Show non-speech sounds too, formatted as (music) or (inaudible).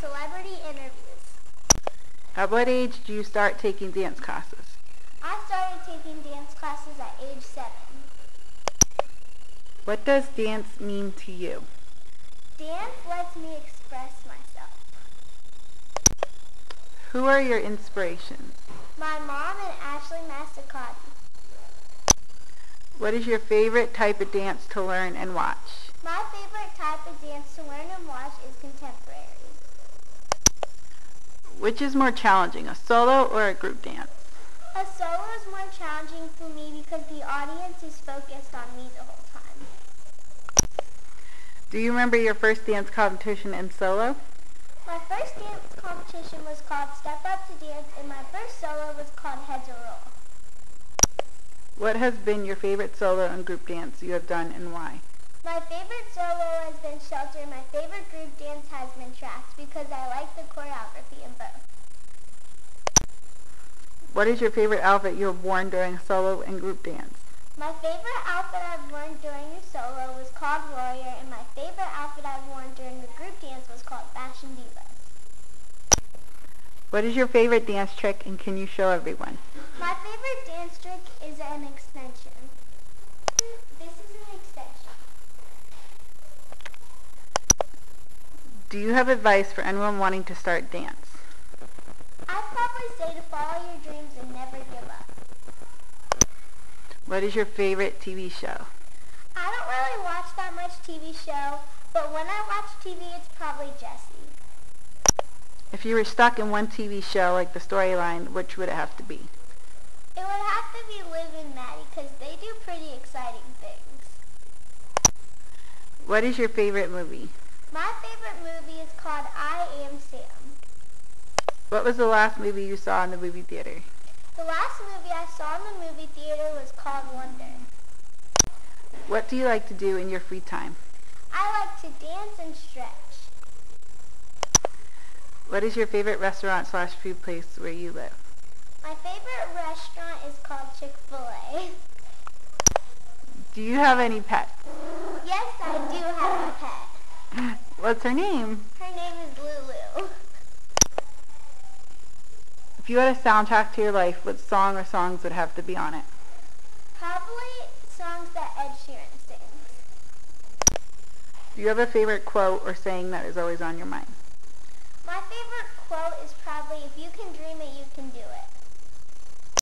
celebrity interviews. At what age do you start taking dance classes? I started taking dance classes at age 7. What does dance mean to you? Dance lets me express myself. Who are your inspirations? My mom and Ashley Masticotti. What is your favorite type of dance to learn and watch? My favorite type of dance to learn and watch is contemporary. Which is more challenging, a solo or a group dance? A solo is more challenging for me because the audience is focused on me the whole time. Do you remember your first dance competition in solo? My first dance competition was called Step Up to Dance and my first solo was called Heads or Roll. What has been your favorite solo and group dance you have done and why? My favorite solo has been Shelter. My favorite group dance has been Tracks because I like the choreography in both. What is your favorite outfit you have worn during solo and group dance? My favorite outfit I've worn during a solo was called Warrior and my favorite outfit I've worn during the group dance was called Fashion Divas. What is your favorite dance trick and can you show everyone? My favorite dance trick is an extension. This is an extension. Do you have advice for anyone wanting to start dance? I'd say to follow your dreams and never give up. What is your favorite TV show? I don't really watch that much TV show, but when I watch TV, it's probably Jessie. If you were stuck in one TV show like the storyline, which would it have to be? It would have to be Liv and Maddie because they do pretty exciting things. What is your favorite movie? My favorite movie is called I Am Sam. What was the last movie you saw in the movie theater? The last movie I saw in the movie theater was called Wonder. What do you like to do in your free time? I like to dance and stretch. What is your favorite restaurant slash food place where you live? My favorite restaurant is called Chick-fil-A. Do you have any pets? Yes, I do have a pet. (laughs) What's her name? Her name is Lulu. If you had a soundtrack to your life, what song or songs would have to be on it? Probably songs that Ed Sheeran sings. Do you have a favorite quote or saying that is always on your mind? My favorite quote is probably, if you can dream it, you can do